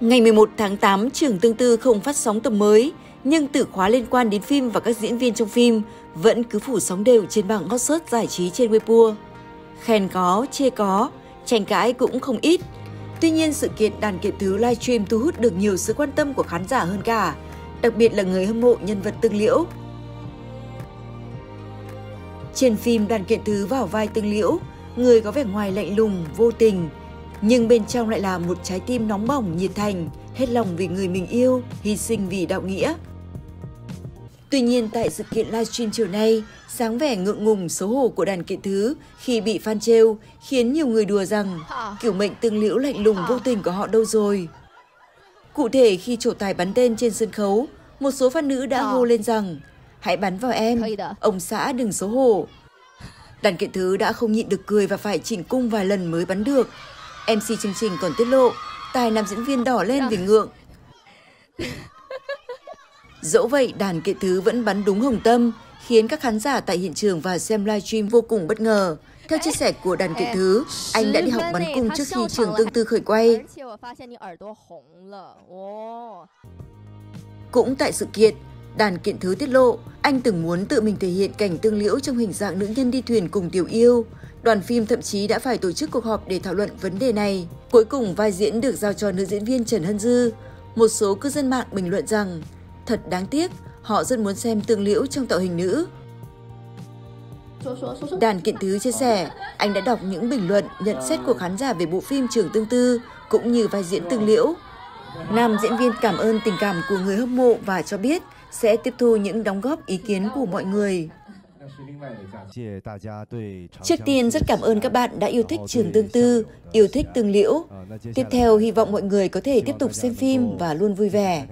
Ngày 11 tháng 8, trường Tương Tư không phát sóng tập mới, nhưng từ khóa liên quan đến phim và các diễn viên trong phim vẫn cứ phủ sóng đều trên bảng hot search giải trí trên Weibo. Khen có, chê có, tranh cãi cũng không ít. Tuy nhiên, sự kiện đàn kiện thứ livestream thu hút được nhiều sự quan tâm của khán giả hơn cả, đặc biệt là người hâm mộ nhân vật Tương Liễu. Trên phim đàn kiện thứ vào vai Tương Liễu, người có vẻ ngoài lạnh lùng, vô tình, nhưng bên trong lại là một trái tim nóng bỏng, nhiệt thành, hết lòng vì người mình yêu, hy sinh vì đạo nghĩa. Tuy nhiên tại sự kiện livestream chiều nay, sáng vẻ ngượng ngùng xấu hổ của đàn kiện thứ khi bị fan trêu khiến nhiều người đùa rằng kiểu mệnh tương liễu lạnh lùng vô tình của họ đâu rồi. Cụ thể khi trổ tài bắn tên trên sân khấu, một số fan nữ đã hô lên rằng hãy bắn vào em, ông xã đừng xấu hổ. Đàn kiện thứ đã không nhịn được cười và phải chỉnh cung vài lần mới bắn được. MC chương trình còn tiết lộ, tài nam diễn viên đỏ lên vì ngượng. Dẫu vậy, đàn kiện thứ vẫn bắn đúng hồng tâm, khiến các khán giả tại hiện trường và xem livestream vô cùng bất ngờ. Theo chia sẻ của đàn kiện thứ, anh đã đi học bắn cung trước khi trường tương tư khởi quay. Cũng tại sự kiện, đàn kiện thứ tiết lộ, anh từng muốn tự mình thể hiện cảnh tương liễu trong hình dạng nữ nhân đi thuyền cùng tiểu yêu. Đoàn phim thậm chí đã phải tổ chức cuộc họp để thảo luận vấn đề này. Cuối cùng vai diễn được giao cho nữ diễn viên Trần Hân Dư. Một số cư dân mạng bình luận rằng, thật đáng tiếc, họ rất muốn xem tương liễu trong tạo hình nữ. Đàn kiện thứ chia sẻ, anh đã đọc những bình luận, nhận xét của khán giả về bộ phim Trường Tương Tư cũng như vai diễn tương liễu. Nam diễn viên cảm ơn tình cảm của người hâm mộ và cho biết sẽ tiếp thu những đóng góp ý kiến của mọi người. Trước tiên rất cảm ơn các bạn đã yêu thích trường tương tư, yêu thích tương liễu. Tiếp theo hy vọng mọi người có thể tiếp tục xem phim và luôn vui vẻ.